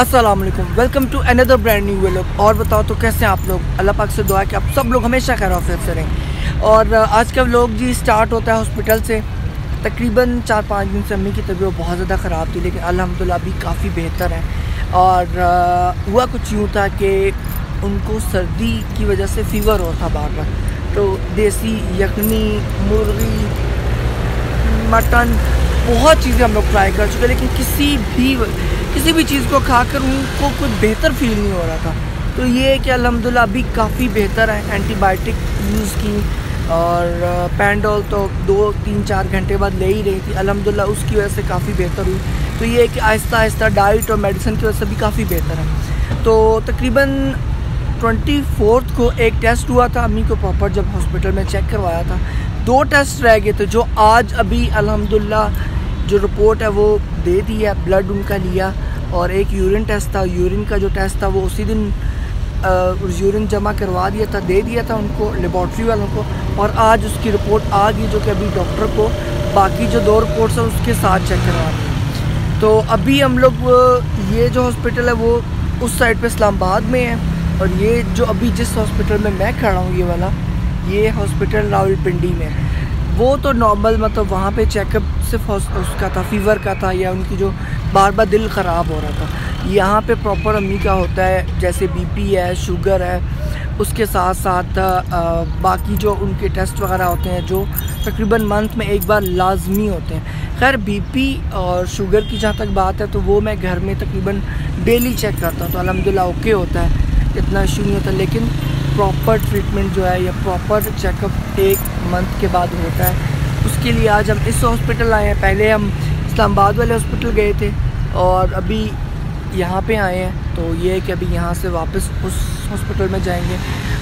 अस्सलाम वालेकुम to another brand new vlog और बताओ तो कैसे हैं आप लोग? अल्लाह पाक से दुआ है कि आप सब लोग हमेशा खैर ऑफ़िस से रहें। और आज का व्लॉग जी स्टार्ट होता है हॉस्पिटल से। तकरीबन चार पाँच दिन से अम्मी की तबीयत बहुत ज़्यादा ख़राब थी, लेकिन अल्हम्दुलिल्लाह अभी काफ़ी बेहतर है। और हुआ कुछ यूँ था कि उनको सर्दी की वजह से फ़ीवर हो था बार बार तो देसी यखनी, मुर्गी, मटन, बहुत चीज़ें हम लोग ट्राई कर चुके लेकिन किसी भी किसी भी चीज़ को खाकर उनको कुछ बेहतर फील नहीं हो रहा था। तो ये है कि अलहमदिल्ला अभी काफ़ी बेहतर है एंटीबायोटिक यूज़ की और पैंडोल तो दो, तीन, चार घंटे बाद ले ही रही थी। अलहमदिल्ला उसकी वजह से काफ़ी बेहतर हुई। तो ये है कि आहिस्ता आहिस्ता डाइट और मेडिसिन की वजह से भी काफ़ी बेहतर है। तो तकरीबन ट्वेंटी फोर्थ को एक टेस्ट हुआ था, अम्मी को प्रॉपर जब हॉस्पिटल में चेक करवाया था। दो टेस्ट रह गए थे जो आज अभी अलहमदिल्ला जो रिपोर्ट है वो दे दी है, ब्लड उनका लिया। और एक यूरिन टेस्ट था यूरिन का जो टेस्ट था, वो उसी दिन यूरिन जमा करवा दिया था, दे दिया था उनको लेबॉर्ट्री वालों को, और आज उसकी रिपोर्ट आ गई जो कि अभी डॉक्टर को, बाकी जो दो रिपोर्ट्स हैं उसके साथ चेक करवा दी तो अभी हम लोग, ये जो हॉस्पिटल है, वो उस साइड पे इस्लामाबाद में है, और ये जो अभी जिस हॉस्पिटल में मैं खड़ा हूँ, ये वाला, ये हॉस्पिटल रावलपिंडी में वो तो नॉर्मल मतलब वहाँ पे चेकअप सिर्फ़ उसका था फीवर का था, या उनकी जो बार बार दिल ख़राब हो रहा था। यहाँ पे प्रॉपर अम्मी का होता है जैसे बीपी है शुगर है उसके साथ साथ आ, बाकी जो उनके टेस्ट वगैरह होते हैं जो तकरीबन मंथ में एक बार लाजमी होते हैं। खैर बीपी और शुगर की जहाँ तक बात है तो वो मैं घर में तकरीबन डेली चेक करता हूँ तो अलहमदिल्ला ओके होता है। इतना इशू नहीं होता लेकिन प्रॉपर ट्रीटमेंट जो है या प्रॉपर चेकअप एक मंथ के बाद होता है। उसके लिए आज हम इस हॉस्पिटल आए हैं। पहले हम इस्लामाबाद वाले हॉस्पिटल गए थे। और अभी यहाँ पे आए हैं तो ये है कि अभी यहाँ से वापस उस हॉस्पिटल में जाएँगे।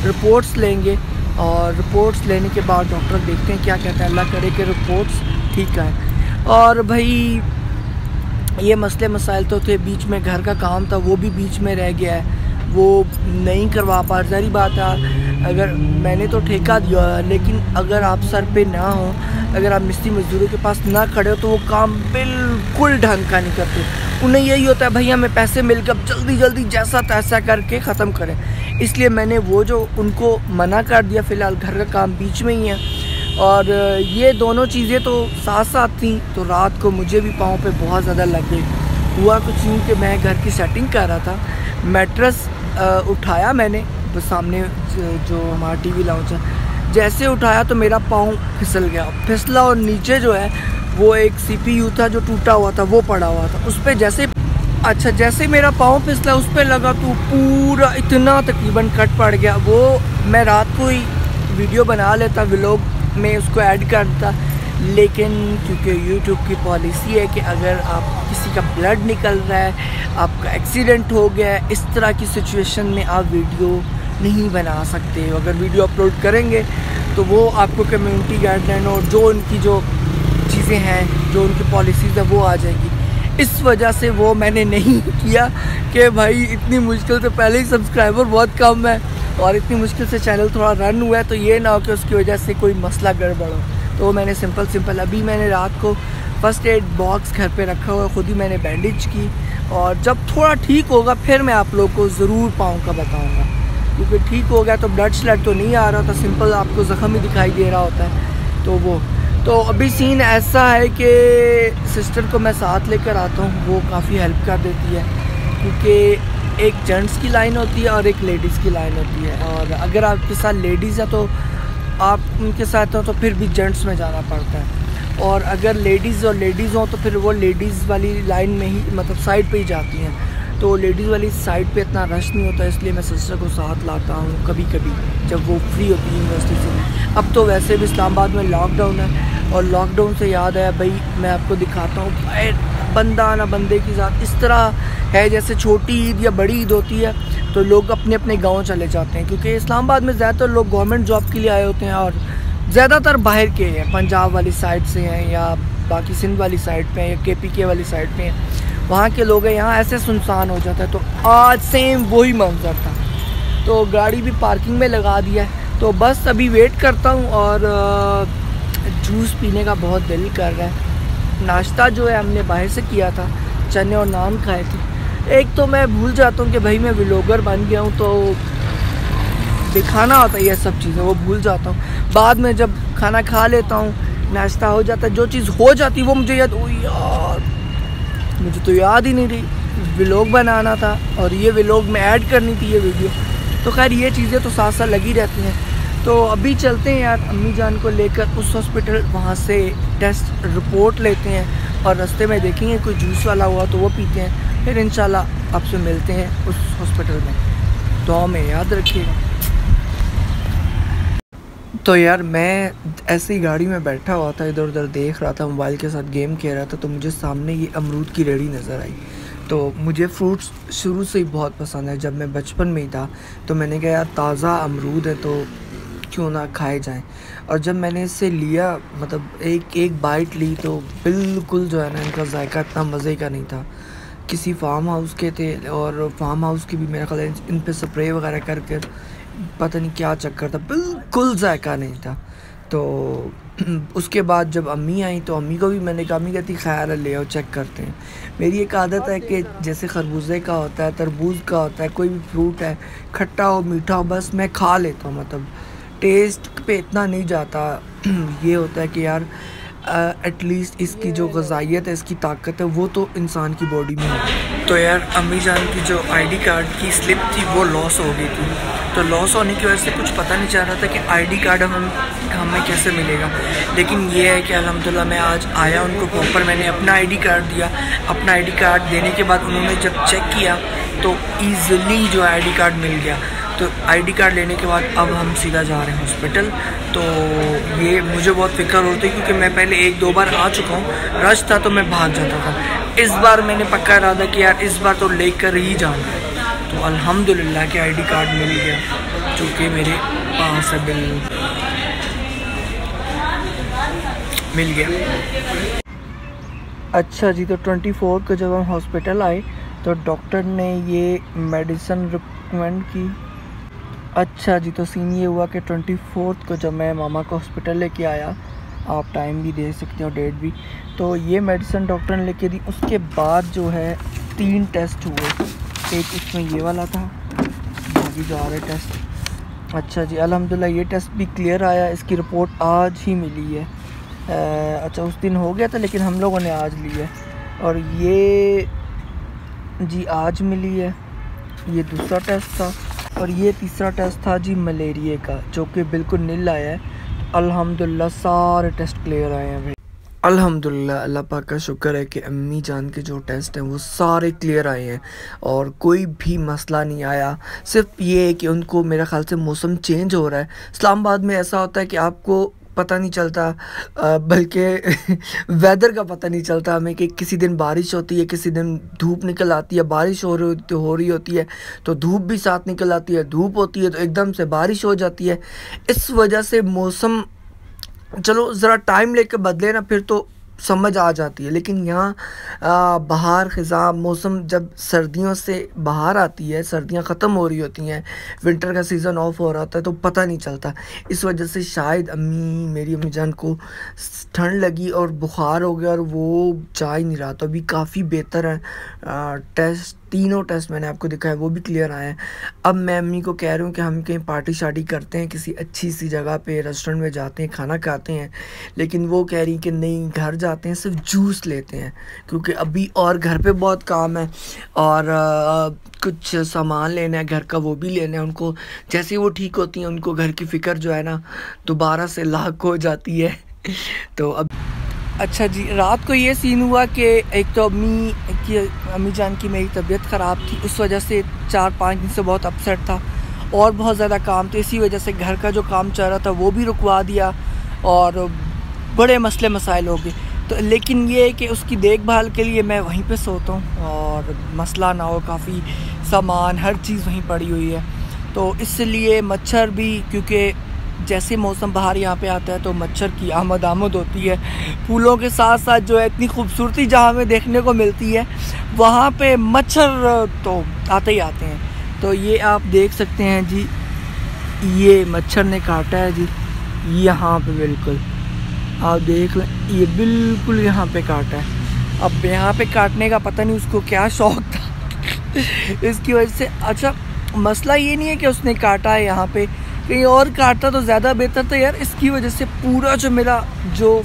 रिपोर्ट्स लेंगे और रिपोर्ट्स लेने के बाद डॉक्टर देखते हैं क्या कहते हैं। अल्लाह करे कि रिपोर्ट्स ठीक आए। और भाई, ये मसले मसाइल तो थे, बीच में घर का काम था, वो भी बीच में रह गया है। वो नहीं करवा पा जारी बात है, अगर मैंने तो ठेका दिया है, लेकिन अगर आप सर पे ना हो, अगर आप मिस्त्री मजदूरों के पास ना खड़े हो तो वो काम बिल्कुल ढंग का नहीं करते। उन्हें यही होता है, भैया, हमें पैसे मिल गए जल्दी जल्दी, जैसा तैसा करके ख़त्म करें। इसलिए मैंने वो जो उनको मना कर दिया, फ़िलहाल घर का काम बीच में ही है। और ये दोनों चीज़ें तो साथ साथ थी तो रात को मुझे भी पाँव पे बहुत ज़्यादा लग। गई हुआ कुछ यूँ कि मैं घर की सेटिंग कर रहा था। मैट्रस उठाया मैंने तो सामने जो हमारा टीवी लाउंज है। जैसे उठाया तो मेरा पाँव फिसल गया। फिसला और नीचे जो है वो एक सीपीयू था जो टूटा हुआ था, वो पड़ा हुआ था। उस पर जैसे अच्छा जैसे मेरा पाँव फिसला, उस पर लगा तो पूरा इतना तकरीबन कट पड़ गया। वो मैं रात को ही वीडियो बना लेता, व्लॉग में उसको ऐड करता। लेकिन क्योंकि यूट्यूब की पॉलिसी है कि अगर आप किसी का ब्लड निकल रहा है, आपका एक्सीडेंट हो गया है, इस तरह की सिचुएशन में आप वीडियो नहीं बना सकते। अगर वीडियो अपलोड करेंगे तो वो आपको कम्युनिटी गाइडलाइन और जो उनकी जो चीज़ें हैं जो उनकी पॉलिसीज़ है, वो आ जाएगी। इस वजह से वो मैंने नहीं किया कि भाई इतनी मुश्किल से पहले ही सब्सक्राइबर बहुत कम है और इतनी मुश्किल से चैनल थोड़ा रन हुआ है तो ये ना हो कि उसकी वजह से कोई मसला गड़बड़ हो। तो मैंने सिंपल सिंपल अभी मैंने रात को फ़र्स्ट एड बॉक्स घर पे रखा हुआ, खुद ही मैंने बैंडेज की और जब थोड़ा ठीक होगा, फिर मैं आप लोग को ज़रूर पाऊँ का बताऊँगा। क्योंकि ठीक हो गया तो ब्लड स्लड तो नहीं आ रहा था सिंपल आपको ज़ख्म ही दिखाई दे रहा होता है तो वो तो अभी सीन ऐसा है कि सिस्टर को मैं साथ लेकर आता हूँ, वो काफ़ी हेल्प कर देती है। क्योंकि एक जेंट्स की लाइन होती है और एक लेडीज़ की लाइन होती है। और अगर आपके साथ लेडीज़ है तो आप उनके साथ हो तो फिर भी जेंट्स में जाना पड़ता है। और अगर लेडीज़ और लेडीज़ हों तो फिर वो लेडीज़ वाली लाइन में ही मतलब साइड पे ही जाती हैं। तो लेडीज़ वाली साइड पे इतना रश नहीं होता, इसलिए मैं सिस्टर को साथ लाता हूँ कभी कभी जब वो फ्री होती है यूनिवर्सिटी से। अब तो वैसे भी इस्लामाबाद में लॉकडाउन है और लॉकडाउन से याद है, भाई, मैं आपको दिखाता हूँ बंदा ना बंदे की साथ इस तरह है जैसे छोटी ईद या बड़ी ईद होती है तो लोग अपने अपने गाँव चले जाते हैं, क्योंकि इस्लामाबाद में ज़्यादातर लोग गवर्नमेंट जॉब के लिए आए होते हैं और ज़्यादातर बाहर के हैं, पंजाब वाली साइड से हैं या बाकी सिंध वाली साइड पे या के पी के वाली साइड पे हैं, वहाँ के लोग हैं, यहाँ ऐसे सुनसान हो जाता है तो आज सेम वही मंजर था। तो गाड़ी भी पार्किंग में लगा दिया है तो बस अभी वेट करता हूँ और जूस पीने का बहुत दिल कर रहा है। नाश्ता जो है हमने बाहर से किया था, चने और नान खाए थे। एक तो मैं भूल जाता हूँ कि भाई मैं व्लॉगर बन गया हूँ तो दिखाना होता है ये सब चीज़ें, वो भूल जाता हूँ। बाद में जब खाना खा लेता हूँ, नाश्ता हो जाता है, जो चीज़ हो जाती वो मुझे याद, ओ यार, मुझे तो याद ही नहीं रही। व्लॉग बनाना था और ये व्लॉग में ऐड करनी थी ये वीडियो। तो खैर, ये चीज़ें तो साथ साथ लगी रहती हैं। तो अभी चलते हैं यार, अम्मी जान को लेकर उस हॉस्पिटल वहाँ से टेस्ट रिपोर्ट लेते हैं और रास्ते में देखेंगे कोई जूस वाला हुआ तो वो पीते हैं। फिर इंशाल्लाह आपसे मिलते हैं उस हॉस्पिटल में। तो में याद रखिएगा। तो यार, मैं ऐसी गाड़ी में बैठा हुआ था, इधर उधर देख रहा था, मोबाइल के साथ गेम खेल रहा था तो मुझे सामने ये अमरूद की रेडी नज़र आई। तो मुझे फ्रूट्स शुरू से ही बहुत पसंद है। जब मैं बचपन में ही था तो मैंने कहा, यार, ताज़ा अमरूद है तो क्यों ना खाए जाएँ। और जब मैंने इससे लिया मतलब एक एक बाइट ली तो बिल्कुल जो है ना इनका जायका इतना मज़े का नहीं था। किसी फार्म हाउस के थे और फार्म हाउस की भी मेरा ख्याल इन पे स्प्रे वगैरह कर कर पता नहीं क्या चक्कर था बिल्कुल जायका नहीं था। तो उसके बाद जब अम्मी आई तो अम्मी को भी मैंने कहा अम्मी कहती खैर ले आओ चेक करते हैं। मेरी एक आदत है कि जैसे खरबूजे का होता है तरबूज का होता है कोई भी फ्रूट है खट्टा हो मीठा हो बस मैं खा लेता हूँ मतलब टेस्ट पे इतना नहीं जाता। ये होता है कि यार एटलीस्ट uh, इसकी जो गजाइत है इसकी ताकत है वो तो इंसान की बॉडी में है। तो यार अम्मी जान की जो आईडी कार्ड की स्लिप थी वो लॉस हो गई थी। तो लॉस होने की वजह से कुछ पता नहीं चल रहा था कि आईडी कार्ड हम हमें कैसे मिलेगा। लेकिन ये है कि अलहमदिल्ला मैं आज आया उनको प्रॉपर मैंने अपना आईडी कार्ड दिया। अपना आईडी कार्ड देने के बाद उन्होंने जब चेक किया तो ईज़िली जो आईडी कार्ड मिल गया। तो आईडी कार्ड लेने के बाद अब हम सीधा जा रहे हैं हॉस्पिटल तो ये मुझे बहुत फ़िक्र होती है क्योंकि मैं पहले एक दो बार आ चुका हूँ। रश था तो मैं भाग जाता था। इस बार मैंने पक्का इरादा कि यार इस बार तो लेकर ही जाना है। तो अल्हम्दुलिल्लाह के आईडी कार्ड मिल गया, जो कि मेरे पास है बिल। मिल गया। अच्छा जी तो ट्वेंटी फोर को जब हम हॉस्पिटल आए तो डॉक्टर ने ये मेडिसिन रिकमेंड की। अच्छा जी तो सीन ये हुआ कि ट्वेंटी फोर्थ को जब मैं मामा को हॉस्पिटल लेके आया आप टाइम भी दे सकते हो डेट भी तो ये मेडिसिन डॉक्टर ने लेके दी। उसके बाद जो है तीन टेस्ट हुए। एक इसमें ये वाला था बाकी जो आ रहे टेस्ट अच्छा जी अल्हम्दुलिल्लाह ये टेस्ट भी क्लियर आया इसकी रिपोर्ट आज ही मिली है। आ, अच्छा उस दिन हो गया था लेकिन हम लोगों ने आज ली है। और ये जी आज मिली है। ये दूसरा टेस्ट था। और ये तीसरा टेस्ट था जी मलेरिया का, जो कि बिल्कुल नील आया है। अलहमदिल्ला सारे टेस्ट क्लियर आए हैं भाई। अल्हम्दुलिल्लाह, अल्लाह पाक का शुक्र है कि अम्मी जान के जो टेस्ट हैं, वो सारे क्लियर आए हैं। और कोई भी मसला नहीं आया। सिर्फ़ ये है कि उनको मेरे ख्याल से मौसम चेंज हो रहा है। इस्लामाबाद में ऐसा होता है कि आपको पता नहीं चलता बल्कि वेदर का पता नहीं चलता हमें कि किसी दिन बारिश होती है, किसी दिन धूप निकल आती है, बारिश हो रही होती, हो रही होती है तो धूप भी साथ निकल आती है, धूप होती है तो एकदम से बारिश हो जाती है। इस वजह से मौसम, चलो ज़रा टाइम लेकर बदले ना, फिर तो समझ आ जाती है। लेकिन यहाँ बाहर ख़ज़ा मौसम जब सर्दियों से बाहर आती है, सर्दियाँ ख़त्म हो रही होती हैं, विंटर का सीज़न ऑफ़ हो रहा होता है तो पता नहीं चलता। इस वजह से शायद अम्मी, मेरी अम्मी जान को ठंड लगी और बुखार हो गया और वो जा ही नहीं रहा। तो अभी काफ़ी बेहतर है टेस्ट तीनों टेस्ट मैंने आपको दिखाया वो भी क्लियर आए हैं। अब मैं अम्मी को कह रही हूँ कि हम कहीं पार्टी शार्टी करते हैं किसी अच्छी सी जगह पे रेस्टोरेंट में जाते हैं खाना खाते हैं। लेकिन वो कह रही कि नहीं घर जाते हैं सिर्फ़ जूस लेते हैं क्योंकि अभी और घर पर बहुत काम है। और आ, कुछ सामान लेना है घर का वो भी लेना है उनको जैसे वो ठीक होती हैं उनको घर की फ़िक्र जो है ना दोबारा से लाख हो जाती है। तो अब अच्छा जी, रात को ये सीन हुआ कि एक तो अम्मी, की अम्मी जान की मेरी तबीयत ख़राब थी, उस वजह से चार पाँच दिन से बहुत अपसेट था और बहुत ज़्यादा काम तो इसी वजह से घर का जो काम चल रहा था वो भी रुकवा दिया और बड़े मसले मसाइल हो गए। तो लेकिन ये कि उसकी देखभाल के लिए मैं वहीं पे सोता हूँ और मसला ना हो, काफ़ी सामान, हर चीज़ वहीं पड़ी हुई है। तो इसलिए मच्छर भी, क्योंकि जैसे मौसम बाहर यहाँ पे आता है तो मच्छर की आमद आमद होती है। फूलों के साथ साथ जो है इतनी खूबसूरती जहाँ हमें देखने को मिलती है, वहाँ पे मच्छर तो आते ही आते हैं। तो ये आप देख सकते हैं जी, ये मच्छर ने काटा है जी, यहाँ पे बिल्कुल। आप देख लें, ये बिल्कुल यहाँ पे काटा है। अब यहाँ पे काटने का पता नहीं उसको क्या शौक था। इसकी वजह से अच्छा मसला ये नहीं है कि उसने काटा है यहाँ पे। कहीं और काटता तो ज़्यादा बेहतर था यार। इसकी वजह से पूरा जो मेरा जो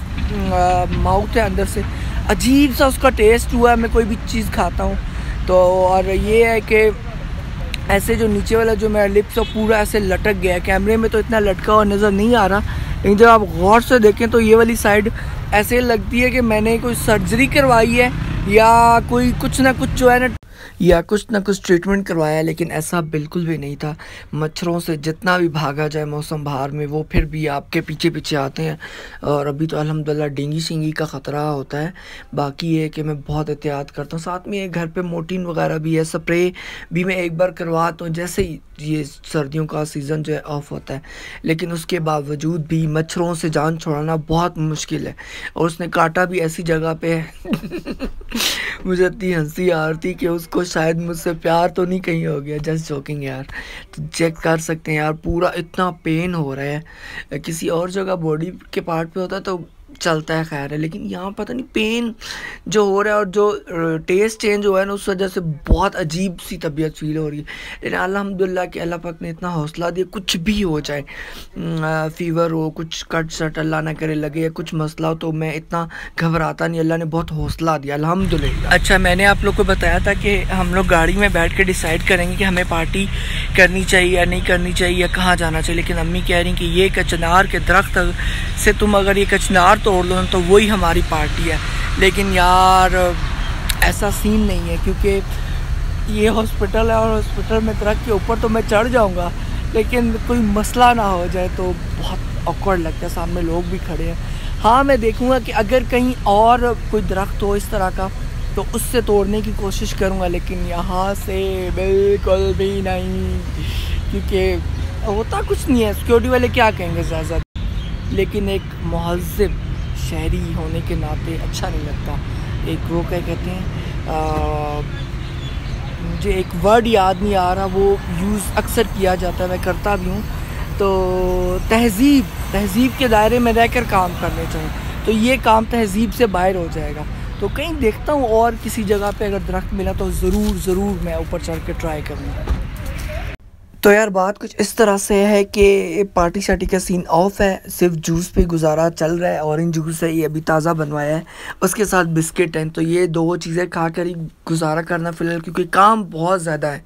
माउथ है अंदर से, अजीब सा उसका टेस्ट हुआ है। मैं कोई भी चीज़ खाता हूँ। तो और ये है कि ऐसे जो नीचे वाला जो मेरा लिप्स है पूरा ऐसे लटक गया है। कैमरे में तो इतना लटका हुआ नज़र नहीं आ रहा। लेकिन जब आप गौर से देखें तो ये वाली साइड ऐसे लगती है कि मैंने कोई सर्जरी करवाई है या कोई कुछ ना कुछ जो है ना या कुछ ना कुछ ट्रीटमेंट करवाया, लेकिन ऐसा बिल्कुल भी नहीं था। मच्छरों से जितना भी भागा जाए मौसम बाहर में, वो फिर भी आपके पीछे पीछे आते हैं। और अभी तो अल्हम्दुलिल्लाह डेंगी शेंगी का ख़तरा होता है। बाकी ये कि मैं बहुत एहतियात करता हूँ। साथ में ये घर पर मोटीन वगैरह भी है, स्प्रे भी मैं एक बार करवाता हूँ जैसे ही ये सर्दियों का सीज़न जो है ऑफ़ होता है। लेकिन उसके बावजूद भी मच्छरों से जान छोड़ाना बहुत मुश्किल है। और उसने काटा भी ऐसी जगह पे है। मुझे इतनी हँसी आ रही थी कि उसको शायद मुझसे प्यार तो नहीं कहीं हो गया जस्ट जोकिंग यार। तो चेक कर सकते हैं यार, पूरा इतना पेन हो रहा है। किसी और जगह बॉडी के पार्ट पे होता तो चलता है, खैर है। लेकिन यहाँ पता नहीं पेन जो हो रहा है और जो टेस्ट चेंज हुआ है ना, उस वजह से बहुत अजीब सी तबीयत फील हो रही है। लेकिन अलहमदिल्ला कि अल्लाह पाक ने इतना हौसला दिया, कुछ भी हो जाए फ़ीवर हो, कुछ कट शट अल्लाह ना करे लगे या कुछ मसला हो तो मैं इतना घबराता नहीं, अल्लाह ने बहुत हौसला दिया अलहमदिल्ला अच्छा मैंने आप लोग को बताया था कि हम लोग गाड़ी में बैठ के डिसाइड करेंगे कि हमें पार्टी करनी चाहिए या नहीं करनी चाहिए या कहाँ जाना चाहिए, लेकिन अम्मी कह रही कि ये कचनार के दरख्त से तुम अगर ये कचनार तोड़ लो तो वही हमारी पार्टी है। लेकिन यार, ऐसा सीन नहीं है, क्योंकि ये हॉस्पिटल है और हॉस्पिटल में ट्रक के ऊपर तो मैं चढ़ जाऊँगा, लेकिन कोई मसला ना हो जाए तो बहुत ऑकवर्ड लगता है। सामने लोग भी खड़े हैं। हाँ मैं देखूँगा कि अगर कहीं और कोई दरख्त हो इस तरह का तो उससे तोड़ने की कोशिश करूँगा, लेकिन यहाँ से बिल्कुल भी नहीं, क्योंकि होता कुछ नहीं है। सिक्योरिटी वाले क्या कहेंगे, ज़्यादा? लेकिन एक महजब शहरी होने के नाते अच्छा नहीं लगता। एक वो क्या कहते हैं मुझे एक वर्ड याद नहीं आ रहा, वो यूज़ अक्सर किया जाता है, मैं करता भी हूँ। तो तहज़ीब तहज़ीब के दायरे में रहकर काम करने चाहिए। तो ये काम तहज़ीब से बाहर हो जाएगा। तो कहीं देखता हूँ और किसी जगह पे अगर दरख्त मिला तो ज़रूर ज़रूर मैं ऊपर चढ़ के ट्राई करूँगा। तो यार बात कुछ इस तरह से है कि पार्टी शार्टी का सीन ऑफ़ है, सिर्फ़ जूस पे गुजारा चल रहा है ऑरेंज जूस है, ये अभी ताज़ा बनवाया है। उसके साथ बिस्किट हैं तो ये दो चीज़ें खा कर ही गुजारा करना फ़िलहाल क्योंकि काम बहुत ज़्यादा है।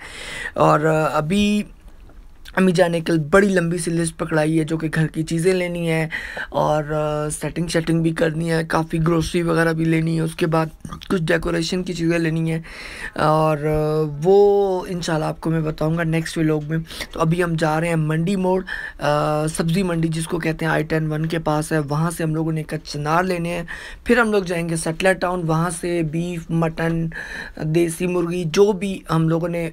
और अभी अम्मी जान ने कल बड़ी लंबी सी लिस्ट पकड़ाई है, जो कि घर की चीज़ें लेनी है और सेटिंग शेटिंग भी करनी है, काफ़ी ग्रोसरी वगैरह भी लेनी है, उसके बाद कुछ डेकोरेशन की चीज़ें लेनी है और वो इंशाल्लाह आपको मैं बताऊँगा नेक्स्ट व्लॉग में। तो अभी हम जा रहे हैं मंडी मोड़ सब्ज़ी मंडी जिसको कहते हैं आई टेन वन के पास है, वहाँ से हम लोगों ने कचनार लेने हैं। फिर हम लोग जाएँगे सेटलर टाउन वहाँ से बीफ मटन देसी मुर्गी, जो भी हम लोगों ने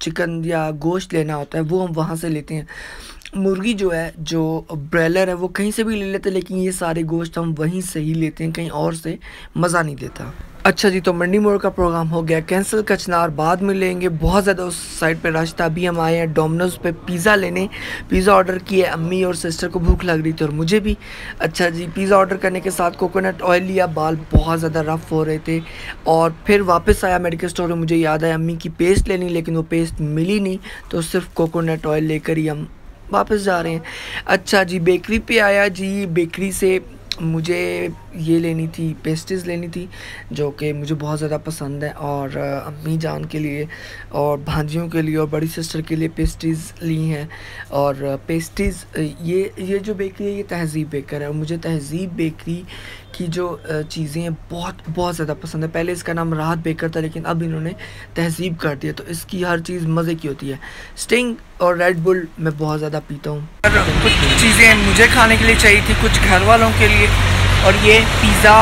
चिकन या गोश्त लेना होता है, वो हम वहाँ से लेते हैं। मुर्गी जो है, जो ब्रॉयलर है, वो कहीं से भी ले लेते लेकिन ये सारे गोश्त हम वहीं से ही लेते हैं, कहीं और से मज़ा नहीं देता। अच्छा जी तो मंडी मोड़ का प्रोग्राम हो गया। कैंसिल कचनार बाद में लेंगे। बहुत ज़्यादा उस साइड पे रास्ता अभी हम आए हैं डोमिनोज पे पिज़्ज़ा लेने। पिज़्ज़ा ऑर्डर किए अम्मी और सिस्टर को भूख लग रही थी और मुझे भी। अच्छा जी, पिज़्ज़ा ऑर्डर करने के साथ कोकोनट ऑयल लिया। बाल बहुत ज़्यादा रफ़ हो रहे थे और फिर वापस आया मेडिकल स्टोर में। मुझे याद आया अम्मी की पेस्ट लेनी, लेकिन वो पेस्ट मिली नहीं। तो सिर्फ़ कोकोनट ऑयल लेकर ही हम वापस जा रहे हैं। अच्छा जी, बेकरी पे आया जी। बेकरी से मुझे ये लेनी थी पेस्ट्रीज़ लेनी थी, जो कि मुझे बहुत ज़्यादा पसंद है और अम्मी जान के लिए और भांजियों के लिए और बड़ी सिस्टर के लिए पेस्ट्रीज़ ली हैं। और पेस्ट्रीज़ ये ये जो बेकरी है, ये तहज़ीब बेकर है और मुझे तहज़ीब बेकरी की जो चीज़ें हैं, बहुत बहुत ज़्यादा पसंद है। पहले इसका नाम राहत बेकर था, लेकिन अब इन्होंने तहज़ीब कर दिया तो इसकी हर चीज़ मज़े की होती है। स्टिंग और रेड बुल मैं बहुत ज़्यादा पीता हूँ। कुछ चीज़ें मुझे खाने के लिए चाहिए थी, कुछ घर वालों के लिए। और ये पिज़्ज़ा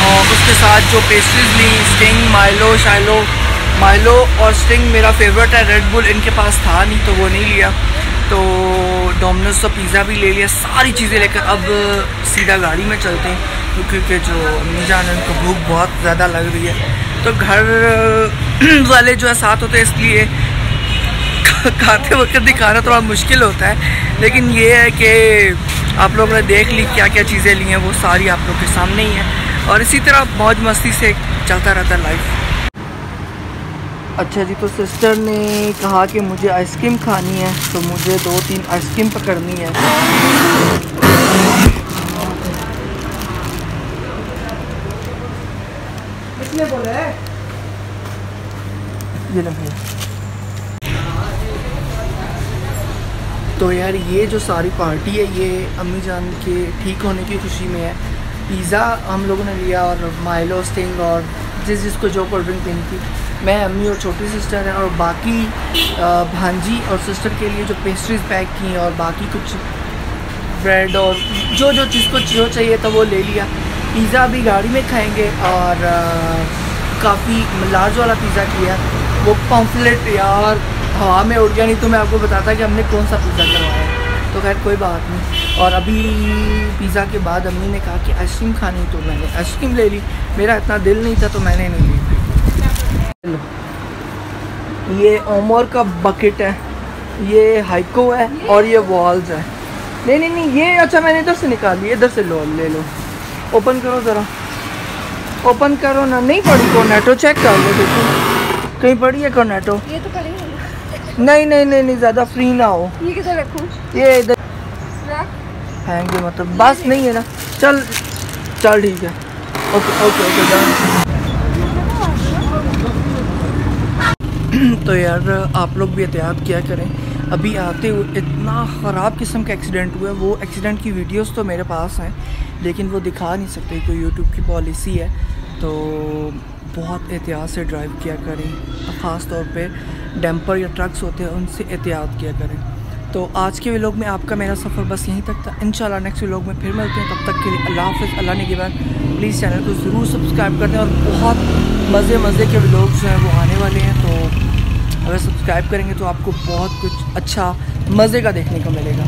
और उसके साथ जो पेस्ट्रीज ली स्टिंग माइलो शाइलो माइलो और स्टिंग मेरा फेवरेट है रेड बुल इनके पास था नहीं तो वो नहीं लिया। तो डोमिनोज का पिज़्ज़ा भी ले लिया, सारी चीज़ें लेकर। अब सीधा गाड़ी में चलते हैं, क्योंकि जो अम्मी जान उनको भूख बहुत ज़्यादा लग रही है। तो घर वाले जो है, साथ होते हैं, इसलिए खाते वक्त दिखाना थोड़ा मुश्किल होता है। लेकिन ये है कि आप लोगों ने देख ली क्या क्या चीज़ें ली हैं वो सारी आप लोग के सामने ही हैं। और इसी तरह मौज मस्ती से चलता रहता लाइफ अच्छा जी तो सिस्टर ने कहा कि मुझे आइसक्रीम खानी है तो मुझे दो तीन आइसक्रीम पकड़नी है। बोला है ये तो यार ये जो सारी पार्टी है, ये अम्मी जान के ठीक होने की खुशी में है। पिज़्ज़ा हम लोगों ने लिया और माइलो स्टिंग और जिस जिसको जो कोल्ड ड्रिंक पीनी थी। मैं, अम्मी और छोटी सिस्टर हैं और बाकी भांजी और सिस्टर के लिए जो पेस्ट्रीज पैक की और बाकी कुछ ब्रेड और जो जो चीज़ को जो चाहिए था वो ले लिया। पिज़्ज़ा भी गाड़ी में खाएँगे और काफ़ी लार्ज वाला पिज़्ज़ा किया। वो पम्फलेट यार हवा में उड़ गया, नहीं तो मैं आपको बताता कि हमने कौन सा पिज़्ज़ा करवाया तो खैर, कोई बात नहीं। और अभी पिज़्ज़ा के बाद अम्मी ने कहा कि आइसक्रीम खानी तो मैंने आइसक्रीम ले ली। मेरा इतना दिल नहीं था तो मैंने नहीं ली। ये ओमर का बकेट है। ये हाइको है और ये वॉल्स है। नहीं नहीं नहीं, ये अच्छा मैंने इधर से निकाल लिया इधर से लो, ले लो। ओपन करो ज़रा। ओपन करो ना। नहीं पड़ी कॉर्नेटो चेक कर लो, देखो। कहीं पड़ी है कॉर्नेटो ये तो नहीं नहीं नहीं नहीं ज़्यादा फ्री ना हो। ये किधर रखूँ ये इधर। हैंगे मतलब बस नहीं है ना। चल चल ठीक है। ओके ओके ओके तो यार आप लोग भी एहतियात किया करें। अभी आते हुए इतना ख़राब किस्म का एक्सीडेंट हुआ है। वो एक्सीडेंट की वीडियोस तो मेरे पास हैं लेकिन वो दिखा नहीं सकते। कोई यूट्यूब की पॉलिसी है तो बहुत एहतियात से ड्राइव किया करें। ख़ास तौर पे डैम्पर या ट्रक्स होते हैं, उनसे एहतियात किया करें। तो आज के व्लॉग में आपका मेरा सफ़र बस यहीं तक था। इन नेक्स्ट व्लॉग में फिर मिलते हैं। तब तक के लिए अल्लाह हाफ़ अल्लाह ने के बाद प्लीज़ चैनल को ज़रूर सब्सक्राइब कर दें और बहुत मज़े मज़े के व्लॉग जो हैं वो आने वाले हैं। तो अगर सब्सक्राइब करेंगे तो आपको बहुत कुछ अच्छा मज़े का देखने को मिलेगा।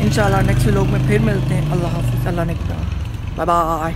इन नेक्स्ट व्लॉग में फिर मिलते हैं। अल्लाह हाफ़ अल्लाह ने के बाद बाय